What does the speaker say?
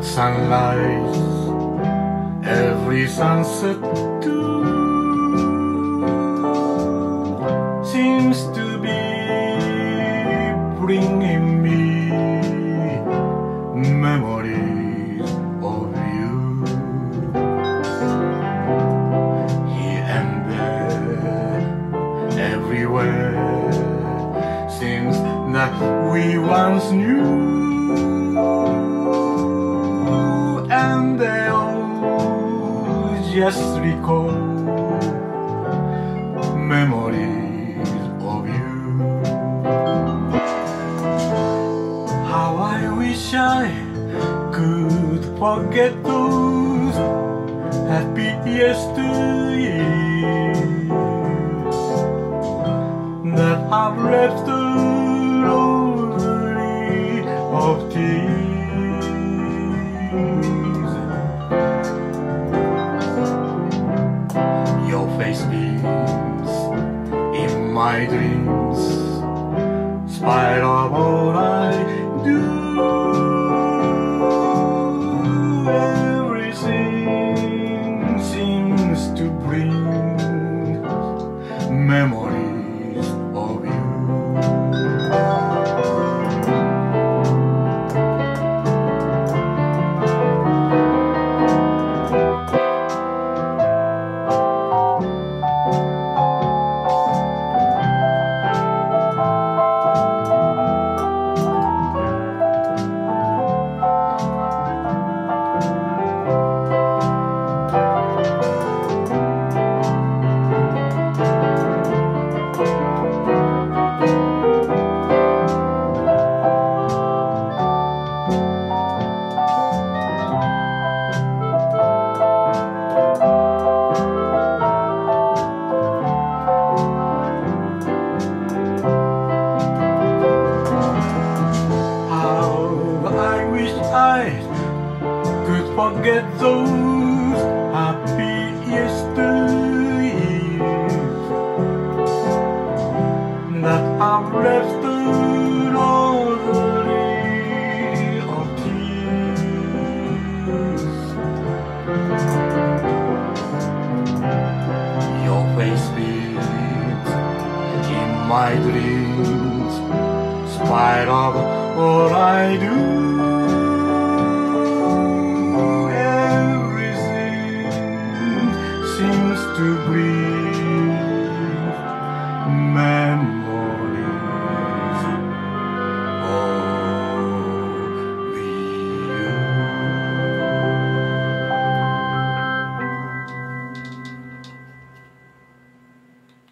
sunrise, every sunset too seems to be bringing me memories of you. Here and there, everywhere, seems that we once knew. Just recall memories of you. How I wish I could forget those happy yesteryears that have left a rosary of tears. Face beams in my dreams, spite forget those happy yesteryears that have left rosary of tears. Your face beats in my dreams, spite of all I do. To breathe